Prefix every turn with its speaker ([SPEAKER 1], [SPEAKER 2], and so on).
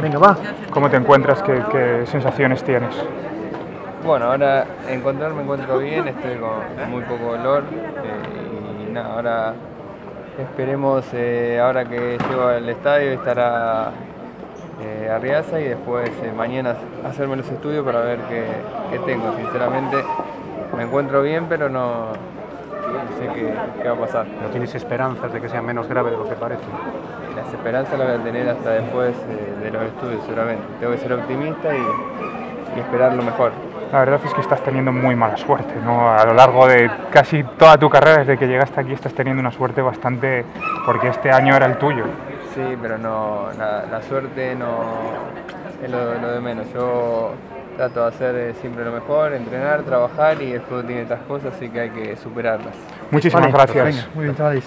[SPEAKER 1] Venga, va. ¿Cómo te encuentras? ¿Qué, qué sensaciones tienes?
[SPEAKER 2] Bueno, ahora encontrar me encuentro bien, estoy con muy poco dolor eh, y nada, ahora esperemos, eh, ahora que llego al estadio estará eh, Arriaza y después eh, mañana hacerme los estudios para ver qué, qué tengo. Sinceramente me encuentro bien, pero no, no sé qué, qué va a pasar.
[SPEAKER 1] ¿No tienes esperanzas de que sea menos grave de lo que parece?
[SPEAKER 2] Las esperanzas las voy a tener hasta después eh, de los estudios seguramente. Tengo que ser optimista y, y esperar lo mejor.
[SPEAKER 1] La verdad es que estás teniendo muy mala suerte, ¿no? A lo largo de casi toda tu carrera, desde que llegaste aquí, estás teniendo una suerte bastante... porque este año era el tuyo.
[SPEAKER 2] Sí, pero no, la, la suerte no es lo, lo, de menos. Yo trato de hacer eh, siempre lo mejor, entrenar, trabajar y el fútbol tiene otras cosas, así que hay que superarlas.
[SPEAKER 1] Muchísimas
[SPEAKER 3] Vale,
[SPEAKER 1] gracias.
[SPEAKER 3] Venga, muy bien, chavales.